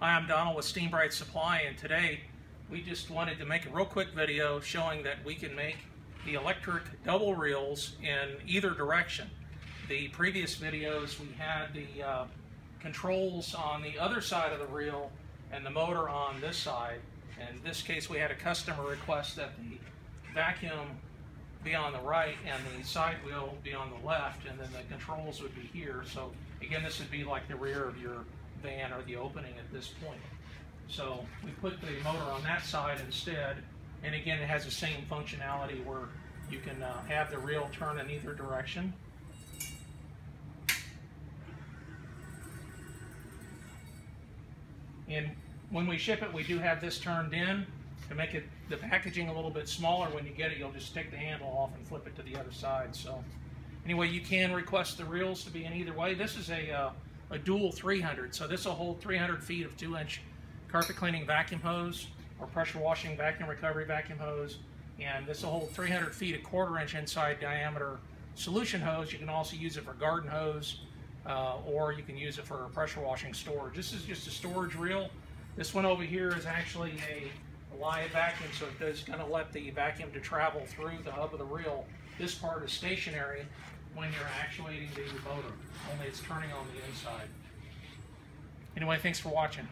Hi, I'm Donald with Steambrite Supply, and today we just wanted to make a real quick video showing that we can make the electric double reels in either direction. The previous videos we had the uh, controls on the other side of the reel and the motor on this side. In this case, we had a customer request that the vacuum be on the right and the side wheel be on the left, and then the controls would be here. So again, this would be like the rear of your van or the opening at this point. So we put the motor on that side instead, and again, it has the same functionality where you can uh, have the reel turn in either direction. And when we ship it, we do have this turned in to make it the packaging a little bit smaller. When you get it, you'll just take the handle off and flip it to the other side. So anyway, you can request the reels to be in either way. This is a, uh, a dual 300, so this will hold 300 feet of 2-inch carpet cleaning vacuum hose or pressure washing vacuum recovery vacuum hose. And this will hold 300 feet of quarter inch inside diameter solution hose. You can also use it for garden hose uh, or you can use it for pressure washing storage. This is just a storage reel. This one over here is actually a live vacuum, so it's going to let the vacuum to travel through the hub of the reel. This part is stationary when you're actuating the motor, only it's turning on the inside. Anyway, thanks for watching.